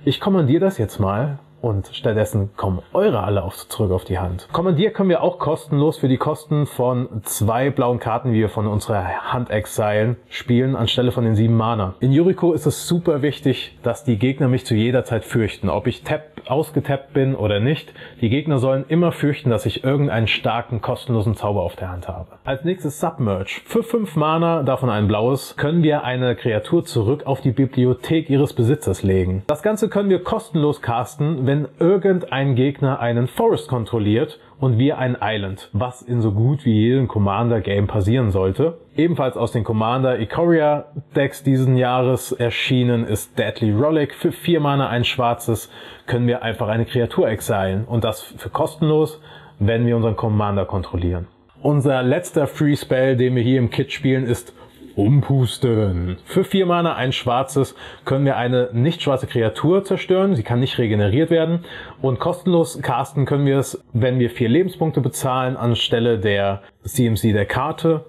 Ich kommandiere das jetzt mal und stattdessen kommen eure alle auf, zurück auf die Hand. Kommandier können wir auch kostenlos für die Kosten von zwei blauen Karten, wie wir von unserer Hand exilen, spielen, anstelle von den sieben Mana. In Yuriko ist es super wichtig, dass die Gegner mich zu jeder Zeit fürchten. Ob ich tap, ausgetappt bin oder nicht, die Gegner sollen immer fürchten, dass ich irgendeinen starken, kostenlosen Zauber auf der Hand habe. Als nächstes Submerge. Für fünf Mana, davon ein blaues, können wir eine Kreatur zurück auf die Bibliothek ihres Besitzers legen. Das Ganze können wir kostenlos casten, wenn wenn irgendein Gegner einen Forest kontrolliert und wir ein Island, was in so gut wie jedem Commander-Game passieren sollte. Ebenfalls aus den Commander Ikoria Decks diesen Jahres erschienen ist Deadly Relic. Für vier Mana ein schwarzes können wir einfach eine Kreatur exilen und das für kostenlos, wenn wir unseren Commander kontrollieren. Unser letzter Free Spell, den wir hier im Kit spielen, ist Umpusten. Für vier Mana ein schwarzes können wir eine nicht schwarze Kreatur zerstören. Sie kann nicht regeneriert werden. Und kostenlos casten können wir es, wenn wir vier Lebenspunkte bezahlen anstelle der CMC der Karte.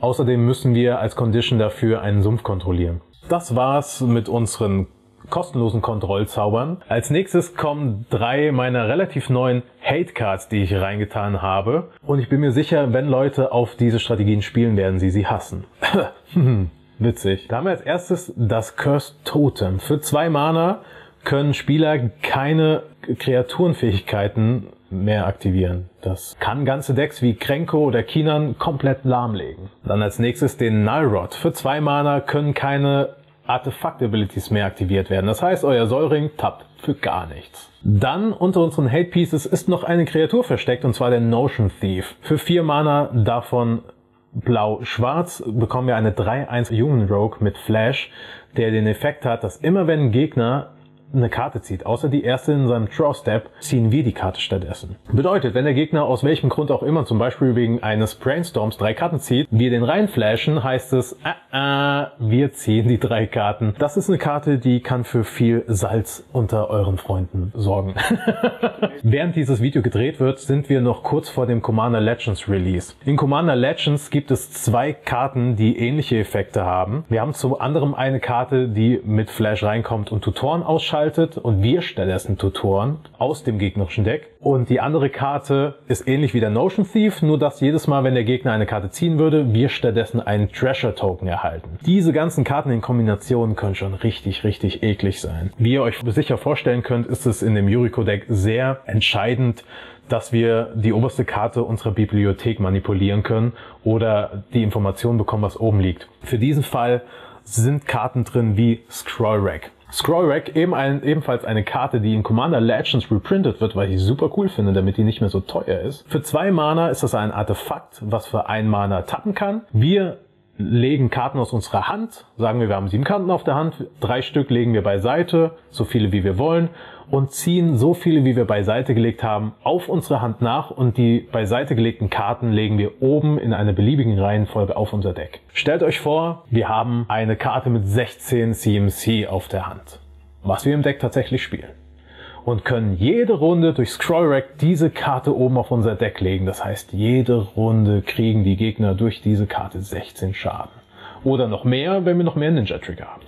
Außerdem müssen wir als Condition dafür einen Sumpf kontrollieren. Das war's mit unseren kostenlosen Kontrollzaubern. Als nächstes kommen drei meiner relativ neuen Hate Cards, die ich reingetan habe. Und ich bin mir sicher, wenn Leute auf diese Strategien spielen, werden sie sie hassen. Witzig. Da haben wir als erstes das Cursed Totem. Für zwei Mana können Spieler keine Kreaturenfähigkeiten mehr aktivieren. Das kann ganze Decks wie Krenko oder Kinan komplett lahmlegen. Dann als nächstes den Nulrod. Für zwei Mana können keine Artefakt-Abilities mehr aktiviert werden. Das heißt, euer Säuring tappt für gar nichts. Dann unter unseren Hate Pieces ist noch eine Kreatur versteckt und zwar der Notion Thief. Für vier Mana davon blau-schwarz bekommen wir eine 3-1 Human Rogue mit Flash, der den Effekt hat, dass immer wenn ein Gegner eine Karte zieht, außer die erste in seinem Draw Step, ziehen wir die Karte stattdessen. Bedeutet, wenn der Gegner aus welchem Grund auch immer, zum Beispiel wegen eines Brainstorms, drei Karten zieht, wir den reinflashen, heißt es, äh, äh, wir ziehen die drei Karten. Das ist eine Karte, die kann für viel Salz unter euren Freunden sorgen. Während dieses Video gedreht wird, sind wir noch kurz vor dem Commander Legends Release. In Commander Legends gibt es zwei Karten, die ähnliche Effekte haben. Wir haben zu anderem eine Karte, die mit Flash reinkommt und Tutoren ausschaltet und wir stattdessen Tutoren aus dem gegnerischen Deck. Und die andere Karte ist ähnlich wie der Notion Thief, nur dass jedes Mal, wenn der Gegner eine Karte ziehen würde, wir stattdessen einen Treasure Token erhalten. Diese ganzen Karten in Kombination können schon richtig, richtig eklig sein. Wie ihr euch sicher vorstellen könnt, ist es in dem Yuriko Deck sehr entscheidend, dass wir die oberste Karte unserer Bibliothek manipulieren können oder die Information bekommen, was oben liegt. Für diesen Fall sind Karten drin wie Scroll Rack. Scroll Rack, eben ein, ebenfalls eine Karte, die in Commander Legends reprintet wird, weil ich super cool finde, damit die nicht mehr so teuer ist. Für zwei Mana ist das ein Artefakt, was für ein Mana tappen kann. Wir legen Karten aus unserer Hand, sagen wir, wir haben sieben Karten auf der Hand, drei Stück legen wir beiseite, so viele wie wir wollen und ziehen so viele, wie wir beiseite gelegt haben, auf unsere Hand nach und die beiseite gelegten Karten legen wir oben in einer beliebigen Reihenfolge auf unser Deck. Stellt euch vor, wir haben eine Karte mit 16 CMC auf der Hand, was wir im Deck tatsächlich spielen. Und können jede Runde durch Scroll Rack diese Karte oben auf unser Deck legen. Das heißt, jede Runde kriegen die Gegner durch diese Karte 16 Schaden. Oder noch mehr, wenn wir noch mehr Ninja Trigger haben.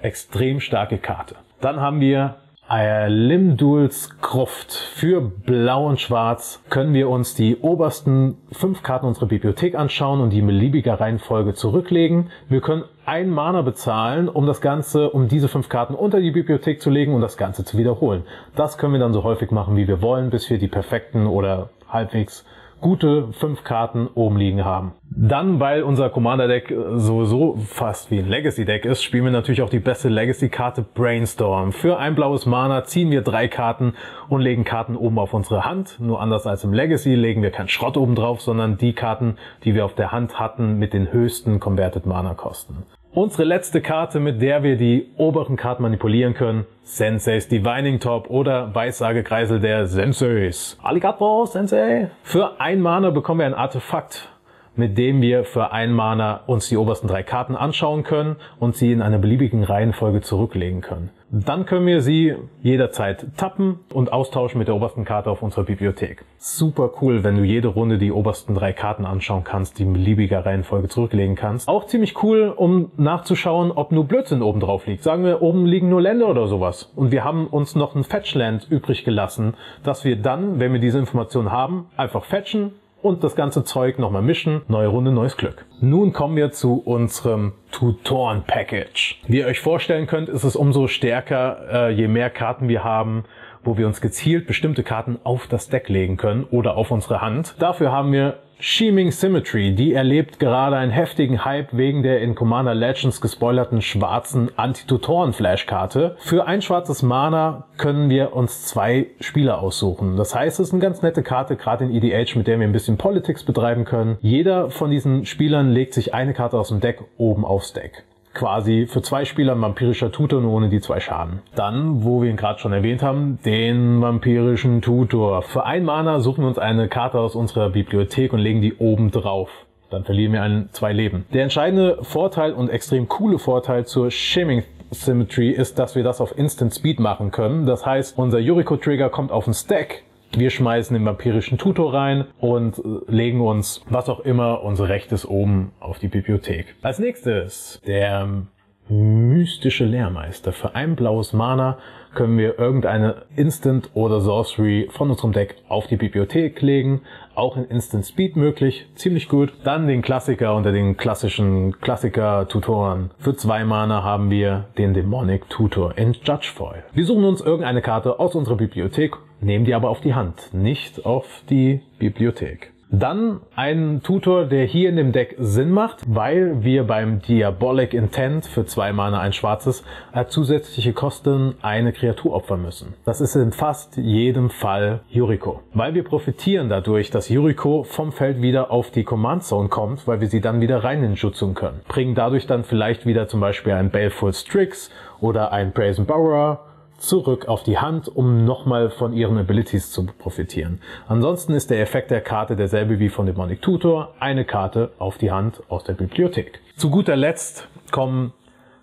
Extrem starke Karte. Dann haben wir Limduls Gruft. Für Blau und Schwarz können wir uns die obersten fünf Karten unserer Bibliothek anschauen und die in beliebiger Reihenfolge zurücklegen. Wir können ein Mana bezahlen, um das Ganze, um diese fünf Karten unter die Bibliothek zu legen und das Ganze zu wiederholen. Das können wir dann so häufig machen, wie wir wollen, bis wir die perfekten oder halbwegs gute fünf Karten oben liegen haben. Dann, weil unser Commander-Deck sowieso fast wie ein Legacy-Deck ist, spielen wir natürlich auch die beste Legacy-Karte Brainstorm. Für ein blaues Mana ziehen wir drei Karten und legen Karten oben auf unsere Hand. Nur anders als im Legacy legen wir keinen Schrott oben drauf, sondern die Karten, die wir auf der Hand hatten, mit den höchsten Converted Mana-Kosten. Unsere letzte Karte, mit der wir die oberen Karten manipulieren können, Senseis Divining Top oder Weissagekreisel der Senseis. Alligator Sensei. Für ein Mana bekommen wir ein Artefakt, mit dem wir für ein Mana uns die obersten drei Karten anschauen können und sie in einer beliebigen Reihenfolge zurücklegen können. Dann können wir sie jederzeit tappen und austauschen mit der obersten Karte auf unserer Bibliothek. Super cool, wenn du jede Runde die obersten drei Karten anschauen kannst, die in beliebiger Reihenfolge zurücklegen kannst. Auch ziemlich cool, um nachzuschauen, ob nur Blödsinn oben drauf liegt. Sagen wir, oben liegen nur Länder oder sowas. Und wir haben uns noch ein Fetchland übrig gelassen, dass wir dann, wenn wir diese Information haben, einfach fetchen, und das ganze Zeug nochmal mischen. Neue Runde, neues Glück. Nun kommen wir zu unserem Tutoren-Package. Wie ihr euch vorstellen könnt, ist es umso stärker, äh, je mehr Karten wir haben, wo wir uns gezielt bestimmte Karten auf das Deck legen können oder auf unsere Hand. Dafür haben wir Sheeming Symmetry, die erlebt gerade einen heftigen Hype wegen der in Commander Legends gespoilerten schwarzen Anti-Tutoren-Flashkarte. Für ein schwarzes Mana können wir uns zwei Spieler aussuchen. Das heißt, es ist eine ganz nette Karte, gerade in EDH, mit der wir ein bisschen Politics betreiben können. Jeder von diesen Spielern legt sich eine Karte aus dem Deck oben aufs Deck quasi für zwei Spieler ein vampirischer Tutor, nur ohne die zwei Schaden. Dann, wo wir ihn gerade schon erwähnt haben, den vampirischen Tutor. Für ein Mana suchen wir uns eine Karte aus unserer Bibliothek und legen die oben drauf. Dann verlieren wir ein, zwei Leben. Der entscheidende Vorteil und extrem coole Vorteil zur Shimming Symmetry ist, dass wir das auf Instant Speed machen können. Das heißt, unser Yuriko Trigger kommt auf den Stack wir schmeißen den vampirischen Tutor rein und äh, legen uns, was auch immer unser Rechtes oben auf die Bibliothek. Als nächstes der mystische Lehrmeister. Für ein blaues Mana können wir irgendeine Instant oder Sorcery von unserem Deck auf die Bibliothek legen. Auch in Instant Speed möglich. Ziemlich gut. Dann den Klassiker unter den klassischen Klassiker-Tutoren. Für zwei Mana haben wir den Demonic Tutor in Judge Foil. Wir suchen uns irgendeine Karte aus unserer Bibliothek, nehmen die aber auf die Hand, nicht auf die Bibliothek. Dann ein Tutor, der hier in dem Deck Sinn macht, weil wir beim Diabolic Intent für zwei Mana ein schwarzes als zusätzliche Kosten eine Kreatur opfern müssen. Das ist in fast jedem Fall Yuriko. Weil wir profitieren dadurch, dass Yuriko vom Feld wieder auf die Command Zone kommt, weil wir sie dann wieder rein in Jutsun können. Bringen dadurch dann vielleicht wieder zum Beispiel ein Baleful Strix oder ein Brazen Borrower zurück auf die Hand, um nochmal von ihren Abilities zu profitieren. Ansonsten ist der Effekt der Karte derselbe wie von Demonic Tutor, eine Karte auf die Hand aus der Bibliothek. Zu guter Letzt kommen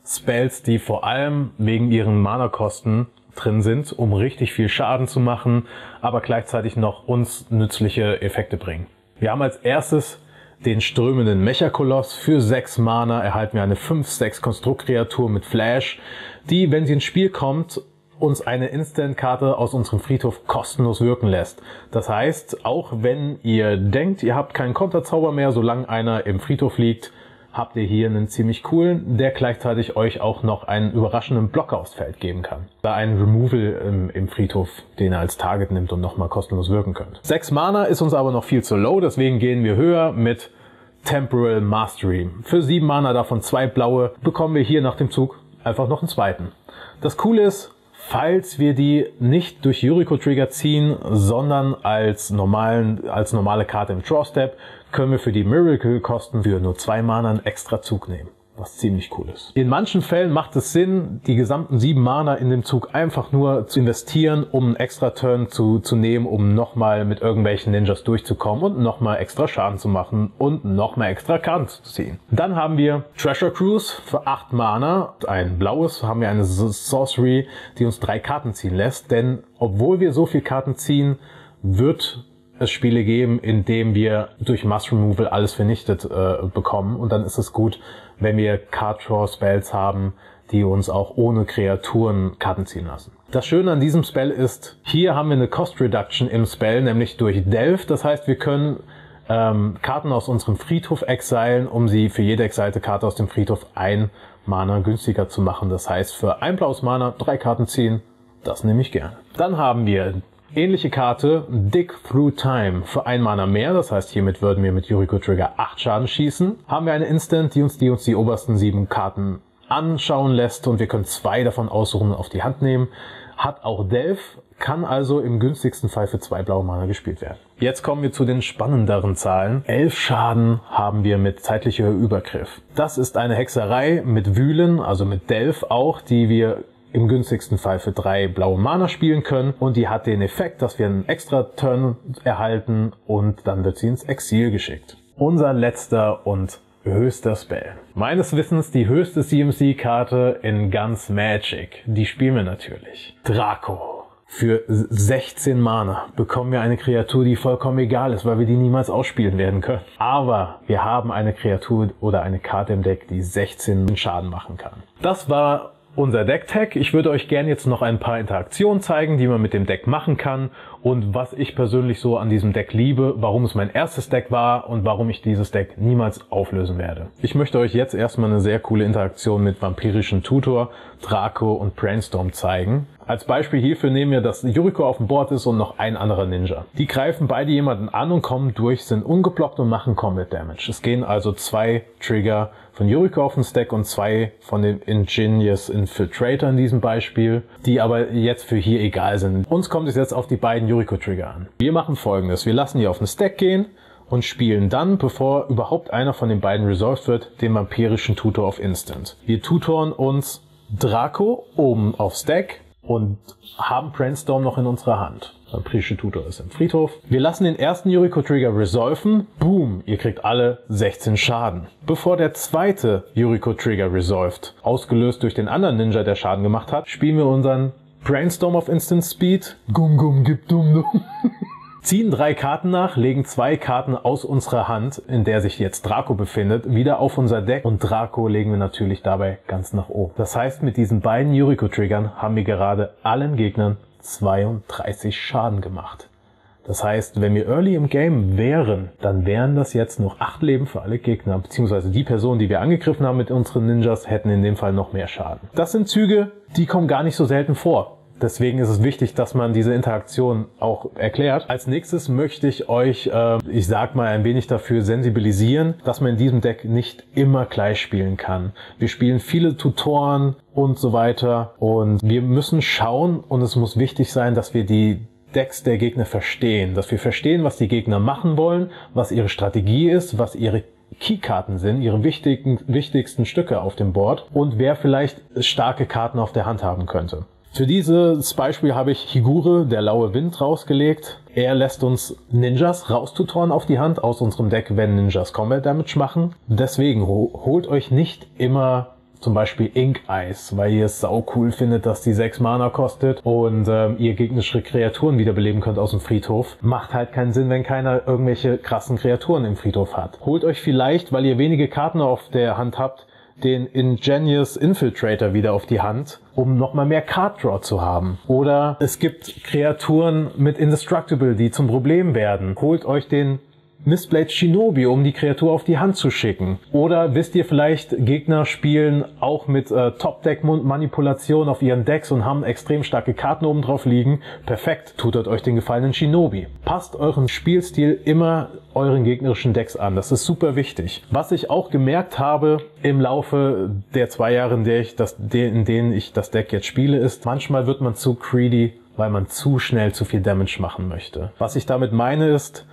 Spells, die vor allem wegen ihren Mana-Kosten drin sind, um richtig viel Schaden zu machen, aber gleichzeitig noch uns nützliche Effekte bringen. Wir haben als erstes den strömenden Mechakoloss. Für 6 Mana erhalten wir eine 5-6 Konstruktkreatur mit Flash, die, wenn sie ins Spiel kommt, uns eine Instant-Karte aus unserem Friedhof kostenlos wirken lässt. Das heißt, auch wenn ihr denkt, ihr habt keinen Konterzauber mehr, solange einer im Friedhof liegt, habt ihr hier einen ziemlich coolen, der gleichzeitig euch auch noch einen überraschenden Blocker aufs Feld geben kann. Da ein Removal im, im Friedhof, den er als Target nimmt und nochmal kostenlos wirken könnt. 6 Mana ist uns aber noch viel zu low, deswegen gehen wir höher mit Temporal Mastery. Für 7 Mana davon zwei blaue bekommen wir hier nach dem Zug einfach noch einen zweiten. Das Coole ist, falls wir die nicht durch Yuriko Trigger ziehen, sondern als, normalen, als normale Karte im Draw Step, können wir für die Miracle-Kosten für nur zwei Mana einen extra Zug nehmen. Was ziemlich cool ist. In manchen Fällen macht es Sinn, die gesamten sieben Mana in dem Zug einfach nur zu investieren, um einen extra Turn zu, zu nehmen, um nochmal mit irgendwelchen Ninjas durchzukommen und nochmal extra Schaden zu machen und nochmal extra Karten zu ziehen. Dann haben wir Treasure Cruise für acht Mana. Ein blaues haben wir eine Sorcery, die uns drei Karten ziehen lässt. Denn obwohl wir so viel Karten ziehen, wird es Spiele geben, in denen wir durch Mass Removal alles vernichtet äh, bekommen. Und dann ist es gut, wenn wir Card Draw Spells haben, die uns auch ohne Kreaturen Karten ziehen lassen. Das Schöne an diesem Spell ist, hier haben wir eine Cost Reduction im Spell, nämlich durch Delve. Das heißt, wir können ähm, Karten aus unserem Friedhof exilen, um sie für jede exilte Karte aus dem Friedhof ein Mana günstiger zu machen. Das heißt, für ein blaues Mana drei Karten ziehen, das nehme ich gerne. Dann haben wir Ähnliche Karte, Dig Through Time, für ein Mana mehr, das heißt hiermit würden wir mit Yuriko Trigger 8 Schaden schießen. Haben wir eine Instant, die uns die, uns die obersten 7 Karten anschauen lässt und wir können zwei davon aussuchen und auf die Hand nehmen. Hat auch Delph, kann also im günstigsten Fall für zwei blaue Mana gespielt werden. Jetzt kommen wir zu den spannenderen Zahlen. 11 Schaden haben wir mit zeitlicher Übergriff. Das ist eine Hexerei mit Wühlen, also mit Delph auch, die wir im günstigsten Fall für drei blaue Mana spielen können und die hat den Effekt, dass wir einen extra Turn erhalten und dann wird sie ins Exil geschickt. Unser letzter und höchster Spell. Meines Wissens die höchste CMC-Karte in ganz Magic. Die spielen wir natürlich. Draco. Für 16 Mana bekommen wir eine Kreatur, die vollkommen egal ist, weil wir die niemals ausspielen werden können. Aber wir haben eine Kreatur oder eine Karte im Deck, die 16 Schaden machen kann. Das war unser Deck-Tag. Ich würde euch gerne jetzt noch ein paar Interaktionen zeigen, die man mit dem Deck machen kann und was ich persönlich so an diesem Deck liebe, warum es mein erstes Deck war und warum ich dieses Deck niemals auflösen werde. Ich möchte euch jetzt erstmal eine sehr coole Interaktion mit vampirischen Tutor, Draco und Brainstorm zeigen. Als Beispiel hierfür nehmen wir, dass Yuriko auf dem Board ist und noch ein anderer Ninja. Die greifen beide jemanden an und kommen durch, sind ungeblockt und machen Combat Damage. Es gehen also zwei Trigger von Yuriko auf den Stack und zwei von dem Ingenious Infiltrator in diesem Beispiel, die aber jetzt für hier egal sind. Uns kommt es jetzt auf die beiden Yuriko Trigger an. Wir machen folgendes. Wir lassen die auf den Stack gehen und spielen dann, bevor überhaupt einer von den beiden resolved wird, den vampirischen Tutor auf Instant. Wir tutoren uns Draco oben auf Stack und haben Brainstorm noch in unserer Hand. Vampirische Tutor ist im Friedhof. Wir lassen den ersten Yuriko-Trigger resolven. Boom, ihr kriegt alle 16 Schaden. Bevor der zweite Yuriko-Trigger resolved, ausgelöst durch den anderen Ninja, der Schaden gemacht hat, spielen wir unseren Brainstorm auf Instant Speed. Gum gum gib dum dum. ziehen drei Karten nach, legen zwei Karten aus unserer Hand, in der sich jetzt Draco befindet, wieder auf unser Deck und Draco legen wir natürlich dabei ganz nach oben. Das heißt, mit diesen beiden Yuriko-Triggern haben wir gerade allen Gegnern 32 Schaden gemacht. Das heißt, wenn wir early im Game wären, dann wären das jetzt noch acht Leben für alle Gegner, beziehungsweise die Personen, die wir angegriffen haben mit unseren Ninjas, hätten in dem Fall noch mehr Schaden. Das sind Züge, die kommen gar nicht so selten vor. Deswegen ist es wichtig, dass man diese Interaktion auch erklärt. Als nächstes möchte ich euch, äh, ich sag mal, ein wenig dafür sensibilisieren, dass man in diesem Deck nicht immer gleich spielen kann. Wir spielen viele Tutoren und so weiter und wir müssen schauen und es muss wichtig sein, dass wir die Decks der Gegner verstehen, dass wir verstehen, was die Gegner machen wollen, was ihre Strategie ist, was ihre Keykarten sind, ihre wichtigen, wichtigsten Stücke auf dem Board und wer vielleicht starke Karten auf der Hand haben könnte. Für dieses Beispiel habe ich Higure, der laue Wind, rausgelegt. Er lässt uns Ninjas raustutoren auf die Hand aus unserem Deck, wenn Ninjas Combat Damage machen. Deswegen holt euch nicht immer zum Beispiel Ink Eyes, weil ihr es sau cool findet, dass die 6 Mana kostet und ähm, ihr gegnerische Kreaturen wiederbeleben könnt aus dem Friedhof. Macht halt keinen Sinn, wenn keiner irgendwelche krassen Kreaturen im Friedhof hat. Holt euch vielleicht, weil ihr wenige Karten auf der Hand habt, den Ingenious Infiltrator wieder auf die Hand, um nochmal mehr Card Draw zu haben. Oder es gibt Kreaturen mit Indestructible, die zum Problem werden. Holt euch den Mistblade Shinobi, um die Kreatur auf die Hand zu schicken. Oder wisst ihr vielleicht, Gegner spielen auch mit äh, Top-Deck-Manipulation auf ihren Decks und haben extrem starke Karten oben drauf liegen. Perfekt, tutet euch den gefallenen Shinobi. Passt euren Spielstil immer euren gegnerischen Decks an. Das ist super wichtig. Was ich auch gemerkt habe im Laufe der zwei Jahre, in, der ich das, in denen ich das Deck jetzt spiele, ist, manchmal wird man zu greedy, weil man zu schnell zu viel Damage machen möchte. Was ich damit meine ist,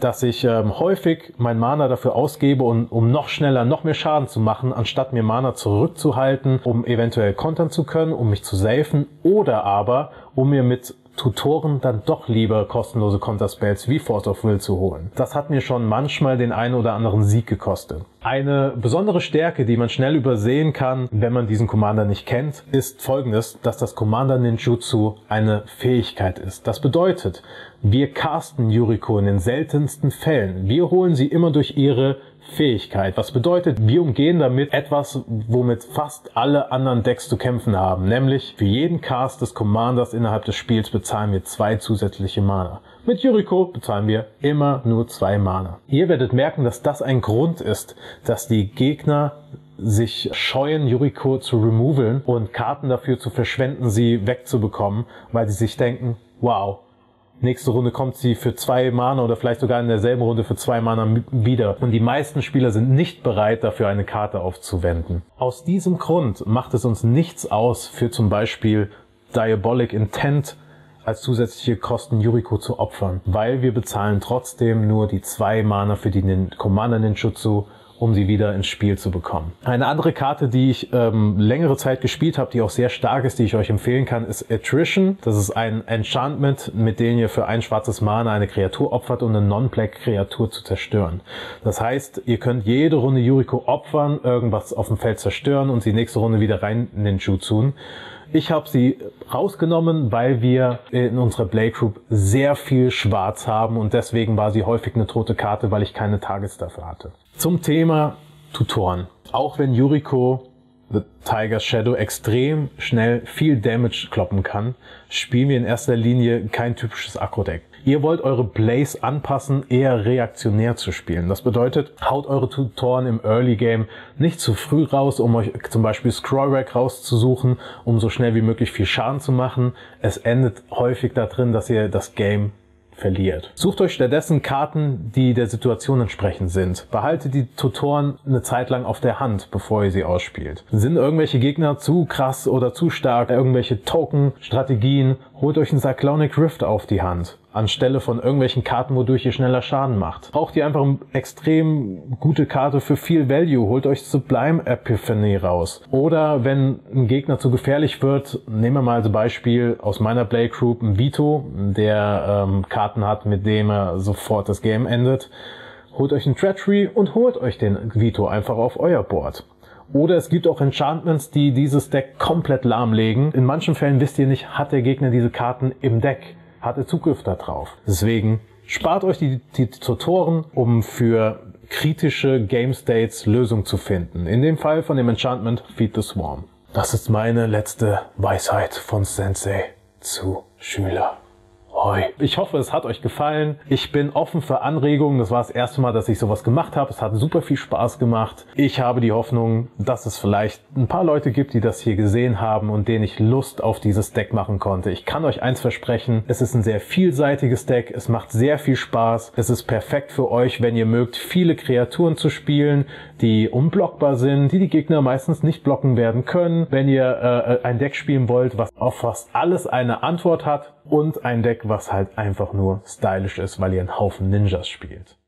dass ich ähm, häufig mein Mana dafür ausgebe, um, um noch schneller, noch mehr Schaden zu machen, anstatt mir Mana zurückzuhalten, um eventuell kontern zu können, um mich zu safen oder aber um mir mit Tutoren dann doch lieber kostenlose Konterspells wie Force of Will zu holen. Das hat mir schon manchmal den einen oder anderen Sieg gekostet. Eine besondere Stärke, die man schnell übersehen kann, wenn man diesen Commander nicht kennt, ist folgendes, dass das Commander Ninjutsu eine Fähigkeit ist. Das bedeutet, wir casten Yuriko in den seltensten Fällen. Wir holen sie immer durch ihre Fähigkeit. Was bedeutet, wir umgehen damit etwas, womit fast alle anderen Decks zu kämpfen haben. Nämlich für jeden Cast des Commanders innerhalb des Spiels bezahlen wir zwei zusätzliche Mana. Mit Yuriko bezahlen wir immer nur zwei Mana. Ihr werdet merken, dass das ein Grund ist, dass die Gegner sich scheuen, Yuriko zu removeln und Karten dafür zu verschwenden, sie wegzubekommen, weil sie sich denken, wow, Nächste Runde kommt sie für zwei Mana oder vielleicht sogar in derselben Runde für zwei Mana wieder. Und die meisten Spieler sind nicht bereit, dafür eine Karte aufzuwenden. Aus diesem Grund macht es uns nichts aus, für zum Beispiel Diabolic Intent als zusätzliche Kosten Yuriko zu opfern, weil wir bezahlen trotzdem nur die zwei Mana für die Commander Ninjutsu um sie wieder ins Spiel zu bekommen. Eine andere Karte, die ich ähm, längere Zeit gespielt habe, die auch sehr stark ist, die ich euch empfehlen kann, ist Attrition. Das ist ein Enchantment, mit dem ihr für ein schwarzes Mana eine Kreatur opfert, um eine Non-Black-Kreatur zu zerstören. Das heißt, ihr könnt jede Runde Yuriko opfern, irgendwas auf dem Feld zerstören und sie nächste Runde wieder rein in den Jutsun. Ich habe sie rausgenommen, weil wir in unserer Blade Group sehr viel Schwarz haben und deswegen war sie häufig eine tote Karte, weil ich keine Targets dafür hatte. Zum Thema Tutoren. Auch wenn Yuriko The Tiger Shadow extrem schnell viel Damage kloppen kann, spielen wir in erster Linie kein typisches Akro-Deck. Ihr wollt eure Plays anpassen, eher reaktionär zu spielen. Das bedeutet, haut eure Tutoren im Early Game nicht zu früh raus, um euch zum Beispiel Scrollrack rauszusuchen, um so schnell wie möglich viel Schaden zu machen. Es endet häufig darin, dass ihr das Game verliert. Sucht euch stattdessen Karten, die der Situation entsprechend sind. Behaltet die Tutoren eine Zeit lang auf der Hand, bevor ihr sie ausspielt. Sind irgendwelche Gegner zu krass oder zu stark, irgendwelche Token, Strategien, holt euch einen Cyclonic Rift auf die Hand anstelle von irgendwelchen Karten, wodurch ihr schneller Schaden macht. Braucht ihr einfach eine extrem gute Karte für viel Value, holt euch Sublime Epiphany raus. Oder wenn ein Gegner zu gefährlich wird, nehmen wir mal als Beispiel aus meiner Play Group ein Vito, der ähm, Karten hat, mit dem er sofort das Game endet. Holt euch einen Treachery und holt euch den Vito einfach auf euer Board. Oder es gibt auch Enchantments, die dieses Deck komplett lahmlegen. In manchen Fällen wisst ihr nicht, hat der Gegner diese Karten im Deck hatte Zugriff darauf. Deswegen spart euch die, die Tutoren, um für kritische Game States Lösung zu finden. In dem Fall von dem Enchantment Feed the Swarm. Das ist meine letzte Weisheit von Sensei zu Schüler. Hoi. Ich hoffe, es hat euch gefallen. Ich bin offen für Anregungen. Das war das erste Mal, dass ich sowas gemacht habe. Es hat super viel Spaß gemacht. Ich habe die Hoffnung, dass es vielleicht ein paar Leute gibt, die das hier gesehen haben und denen ich Lust auf dieses Deck machen konnte. Ich kann euch eins versprechen. Es ist ein sehr vielseitiges Deck. Es macht sehr viel Spaß. Es ist perfekt für euch, wenn ihr mögt, viele Kreaturen zu spielen, die unblockbar sind, die die Gegner meistens nicht blocken werden können. Wenn ihr äh, ein Deck spielen wollt, was auf fast alles eine Antwort hat und ein Deck, was halt einfach nur stylisch ist, weil ihr einen Haufen Ninjas spielt.